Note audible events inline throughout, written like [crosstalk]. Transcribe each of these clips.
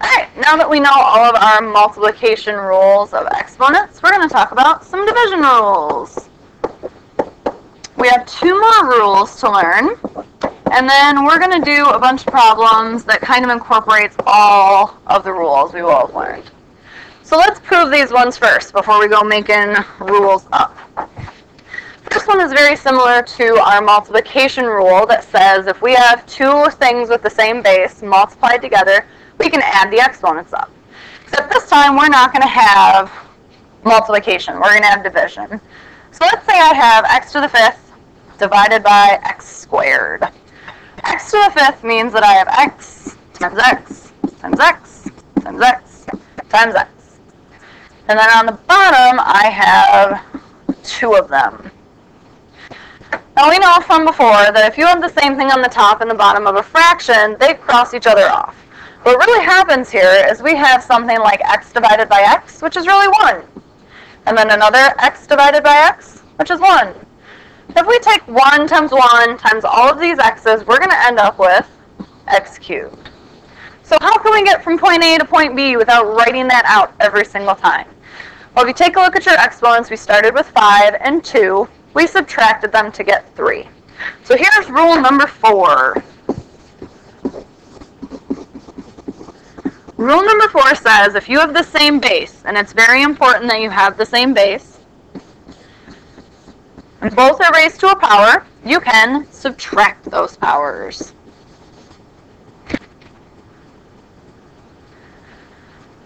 Alright, now that we know all of our multiplication rules of exponents, we're going to talk about some division rules. We have two more rules to learn, and then we're going to do a bunch of problems that kind of incorporates all of the rules we will have learned. So let's prove these ones first before we go making rules up. This one is very similar to our multiplication rule that says if we have two things with the same base multiplied together, we can add the exponents up. Except this time we're not going to have multiplication, we're going to have division. So let's say I have x to the fifth divided by x squared. x to the fifth means that I have x times x times x times x times x. And then on the bottom I have two of them. Now we know from before that if you have the same thing on the top and the bottom of a fraction, they cross each other off. What really happens here is we have something like x divided by x, which is really 1. And then another x divided by x, which is 1. If we take 1 times 1 times all of these x's, we're going to end up with x cubed. So how can we get from point A to point B without writing that out every single time? Well, if you take a look at your exponents, we started with 5 and 2. We subtracted them to get 3. So here's rule number 4. Rule number four says if you have the same base, and it's very important that you have the same base, and both are raised to a power, you can subtract those powers.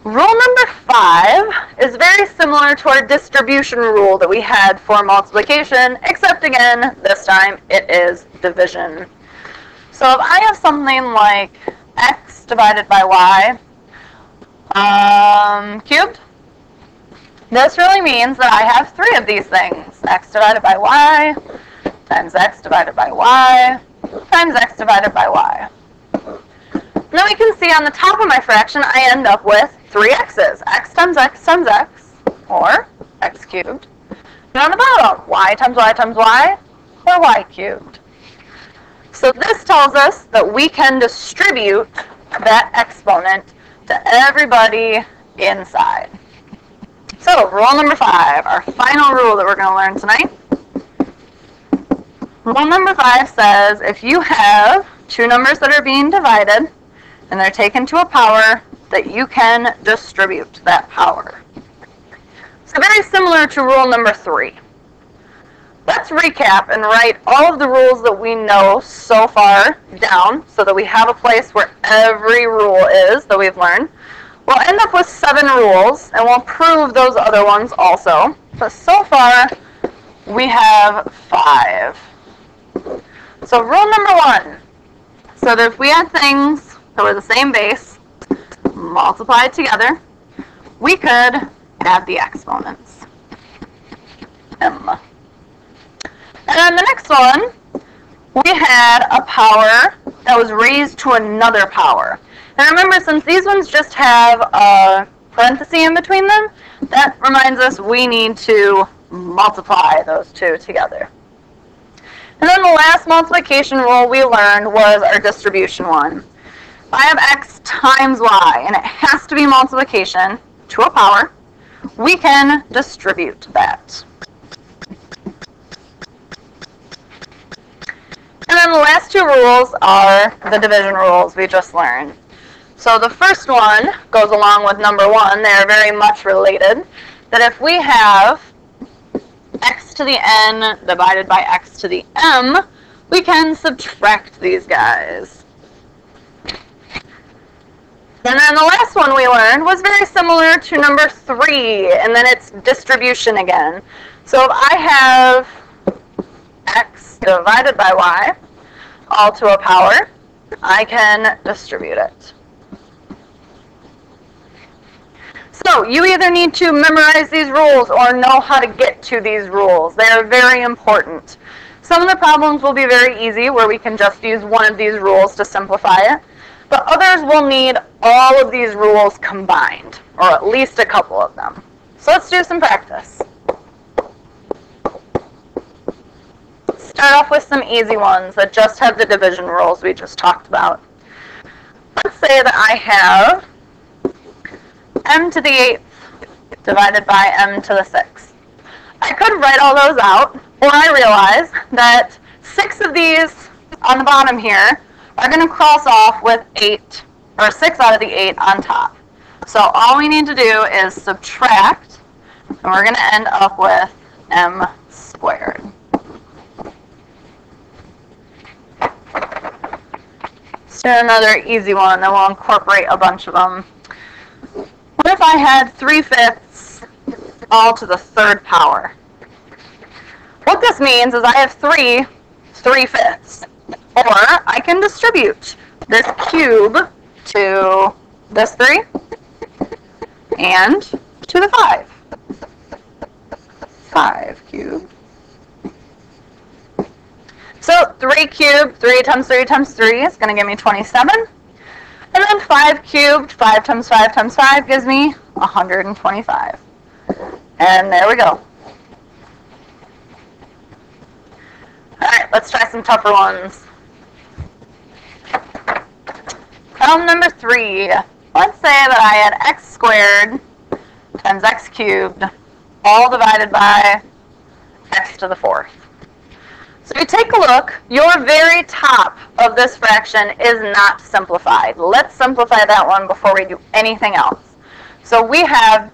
Rule number five is very similar to our distribution rule that we had for multiplication, except again, this time it is division. So if I have something like x divided by y, um, cubed. This really means that I have three of these things. x divided by y times x divided by y times x divided by y. Now we can see on the top of my fraction I end up with three x's. x times x times x, or x cubed. And on the bottom, y times y times y, or y cubed. So this tells us that we can distribute that exponent to everybody inside. So, rule number five, our final rule that we're going to learn tonight. Rule number five says if you have two numbers that are being divided and they're taken to a power, that you can distribute that power. So very similar to rule number three. Let's recap and write all of the rules that we know so far down so that we have a place where every rule is that we've learned. We'll end up with seven rules and we'll prove those other ones also. But so far we have five. So rule number one. So that if we had things that were the same base multiplied together, we could add the exponents. M. And then the next one, we had a power that was raised to another power. And remember, since these ones just have a parenthesis in between them, that reminds us we need to multiply those two together. And then the last multiplication rule we learned was our distribution one. I have x times y, and it has to be multiplication to a power, we can distribute that. Then the last two rules are the division rules we just learned. So the first one goes along with number one. They're very much related. That if we have x to the n divided by x to the m, we can subtract these guys. And then the last one we learned was very similar to number three, and then it's distribution again. So if I have x divided by y, all to a power, I can distribute it. So you either need to memorize these rules or know how to get to these rules. They are very important. Some of the problems will be very easy where we can just use one of these rules to simplify it. But others will need all of these rules combined, or at least a couple of them. So let's do some practice. Start off with some easy ones that just have the division rules we just talked about. Let's say that I have m to the 8th divided by m to the 6th. I could write all those out, or I realize that six of these on the bottom here are going to cross off with 8, or 6 out of the 8 on top. So all we need to do is subtract, and we're going to end up with m squared. Another easy one, then we'll incorporate a bunch of them. What if I had 3 fifths all to the third power? What this means is I have 3 3 fifths. Or I can distribute this cube to this 3 and to the 5. 5 cubed. So 3 cubed, 3 times 3 times 3 is going to give me 27. And then 5 cubed, 5 times 5 times 5 gives me 125. And there we go. Alright, let's try some tougher ones. Problem number 3. Let's say that I had x squared times x cubed all divided by x to the fourth. So you take a look, your very top of this fraction is not simplified. Let's simplify that one before we do anything else. So we have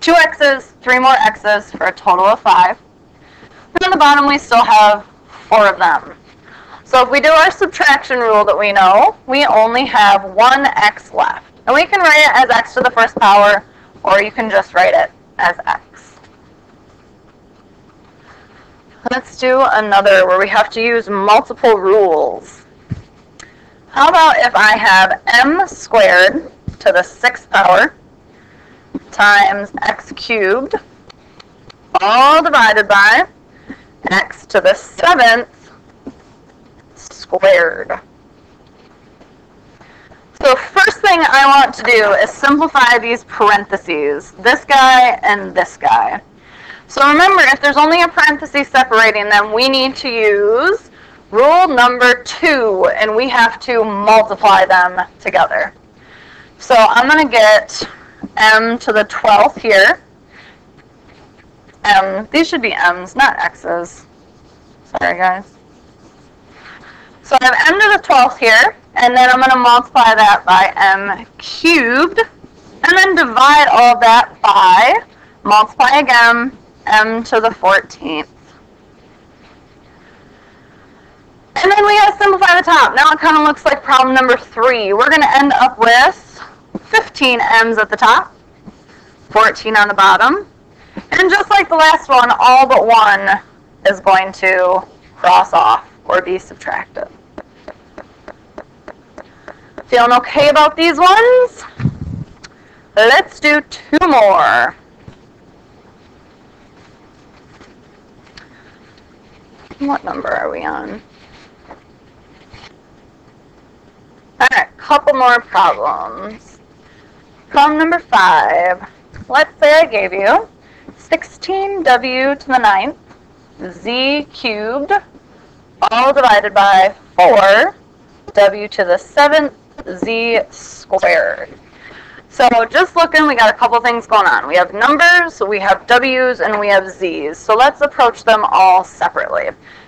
two x's, three more x's for a total of five. And on the bottom we still have four of them. So if we do our subtraction rule that we know, we only have one x left. And we can write it as x to the first power, or you can just write it as x. Let's do another where we have to use multiple rules. How about if I have m squared to the sixth power times x cubed all divided by x to the seventh squared. So first thing I want to do is simplify these parentheses, this guy and this guy. So remember, if there's only a parenthesis separating them, we need to use rule number two, and we have to multiply them together. So I'm going to get m to the 12th here. M, these should be m's, not x's. Sorry, guys. So I have m to the 12th here, and then I'm going to multiply that by m cubed, and then divide all that by, multiply again, m to the 14th. And then we gotta simplify the top. Now it kind of looks like problem number three. We're gonna end up with 15 m's at the top, 14 on the bottom. And just like the last one, all but one is going to cross off or be subtracted. Feeling okay about these ones? Let's do two more. What number are we on? Alright, couple more problems. Problem number five. Let's say I gave you 16w to the ninth, z cubed, all divided by 4, w to the seventh, z squared. So just looking, we got a couple things going on. We have numbers, we have w's, and we have z's. So let's approach them all separately.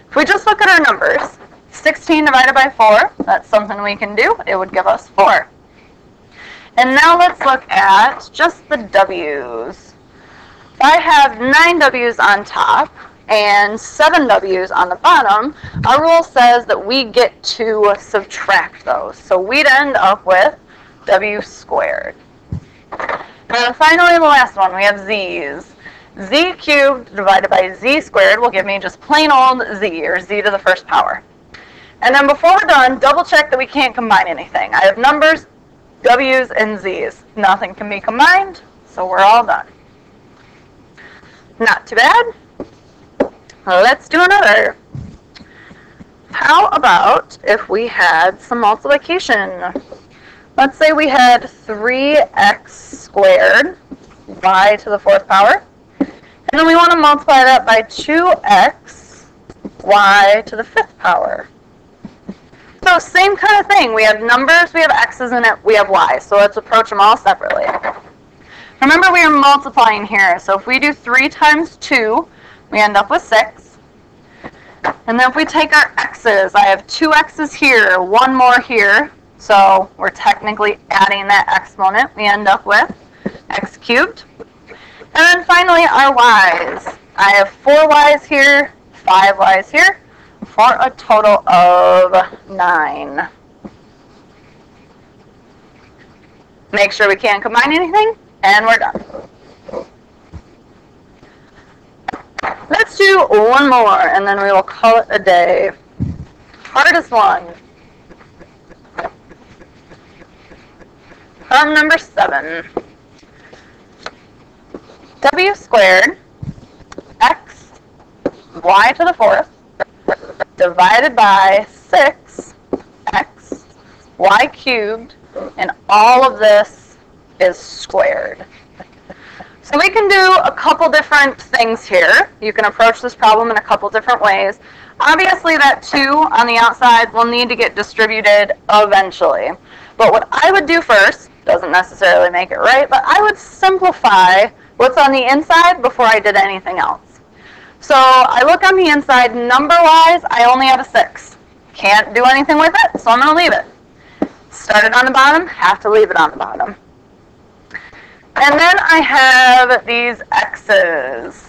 If we just look at our numbers, 16 divided by 4, that's something we can do. It would give us 4. And now let's look at just the w's. If I have 9 w's on top and 7 w's on the bottom, our rule says that we get to subtract those. So we'd end up with w squared. And finally, the last one, we have z's. z cubed divided by z squared will give me just plain old z, or z to the first power. And then before we're done, double check that we can't combine anything. I have numbers, w's, and z's. Nothing can be combined, so we're all done. Not too bad. Let's do another. How about if we had some multiplication? Let's say we had 3x squared, y to the fourth power. And then we want to multiply that by 2x, y to the fifth power. So same kind of thing. We have numbers, we have x's it, we have y. So let's approach them all separately. Remember we are multiplying here, so if we do 3 times 2, we end up with 6. And then if we take our x's, I have two x's here, one more here, so we're technically adding that exponent. We end up with x cubed. And then finally our y's. I have four y's here, five y's here, for a total of 9. Make sure we can't combine anything, and we're done. Let's do one more, and then we will call it a day. Hardest one. Problem number seven. W squared x y to the fourth divided by 6 x y cubed, and all of this is squared. So we can do a couple different things here. You can approach this problem in a couple different ways. Obviously that 2 on the outside will need to get distributed eventually. But what I would do first, doesn't necessarily make it right, but I would simplify what's on the inside before I did anything else. So I look on the inside, number-wise, I only have a 6. Can't do anything with it, so I'm going to leave it. Started on the bottom, have to leave it on the bottom. And then I have these x's.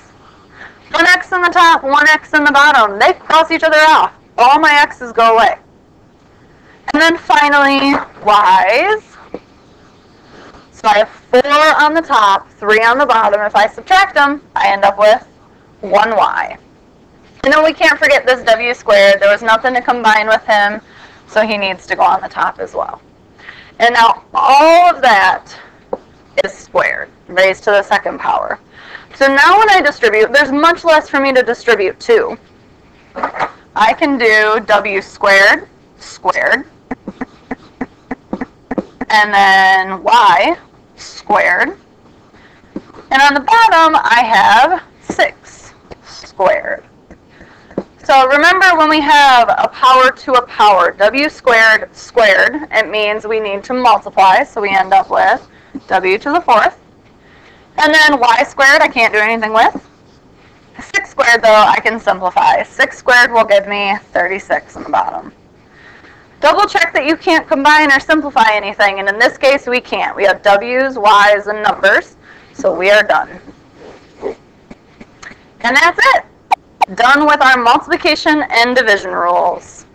One x in the top, one x in the bottom. They cross each other off. All my x's go away. And then finally, y's. So I have 4 on the top, 3 on the bottom. If I subtract them, I end up with 1y. And then we can't forget this w squared. There was nothing to combine with him, so he needs to go on the top as well. And now all of that is squared, raised to the second power. So now when I distribute, there's much less for me to distribute to. I can do w squared, squared, [laughs] and then y squared. And on the bottom, I have 6 squared. So remember when we have a power to a power, w squared squared, it means we need to multiply, so we end up with w to the fourth. And then y squared I can't do anything with. 6 squared, though, I can simplify. 6 squared will give me 36 on the bottom. Double check that you can't combine or simplify anything, and in this case we can't. We have w's, y's, and numbers, so we are done. And that's it. Done with our multiplication and division rules.